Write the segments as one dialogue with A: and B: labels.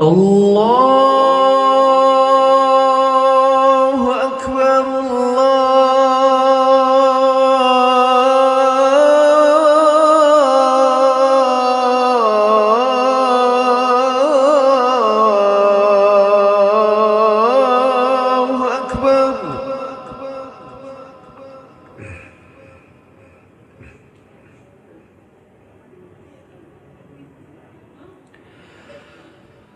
A: الله أكبر الله أكبر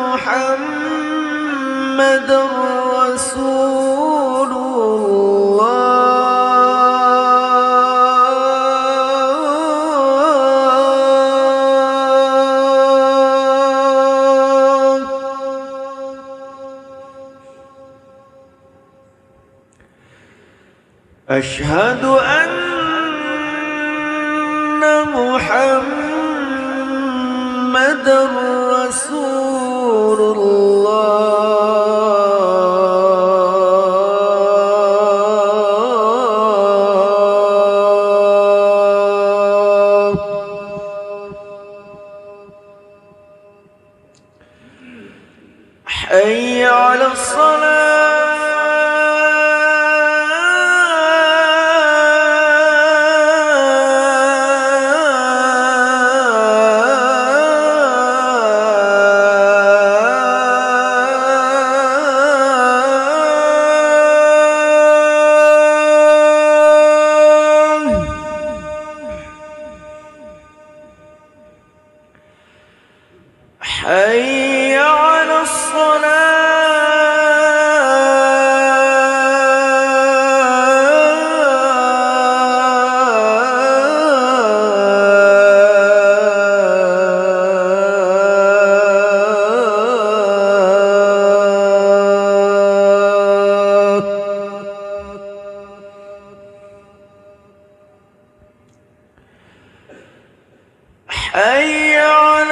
A: محمد رسول الله. أشهد أن محمد رسول الله. حي على الصلاة. حي على حي على